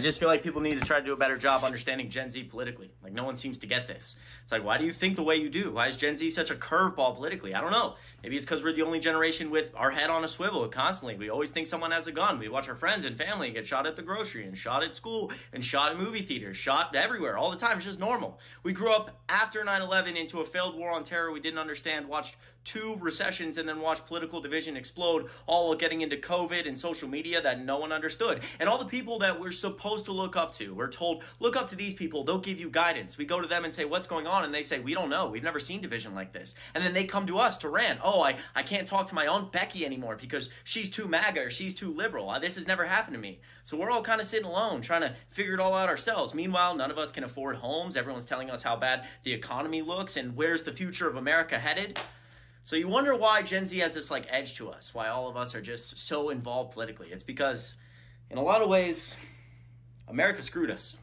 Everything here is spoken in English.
I just feel like people need to try to do a better job understanding Gen Z politically. Like, no one seems to get this. It's like, why do you think the way you do? Why is Gen Z such a curveball politically? I don't know. Maybe it's because we're the only generation with our head on a swivel constantly. We always think someone has a gun. We watch our friends and family get shot at the grocery and shot at school and shot at movie theaters, shot everywhere all the time. It's just normal. We grew up after 9 11 into a failed war on terror we didn't understand, watched two recessions, and then watched political division explode, all while getting into COVID and social media that no one understood. And all the people that we're supposed supposed to look up to. We're told, look up to these people, they'll give you guidance. We go to them and say, what's going on? And they say, we don't know. We've never seen division like this. And then they come to us to rant, oh, I, I can't talk to my own Becky anymore because she's too MAGA or she's too liberal. Uh, this has never happened to me. So we're all kind of sitting alone trying to figure it all out ourselves. Meanwhile, none of us can afford homes. Everyone's telling us how bad the economy looks and where's the future of America headed. So you wonder why Gen Z has this like edge to us, why all of us are just so involved politically. It's because in a lot of ways America screwed us.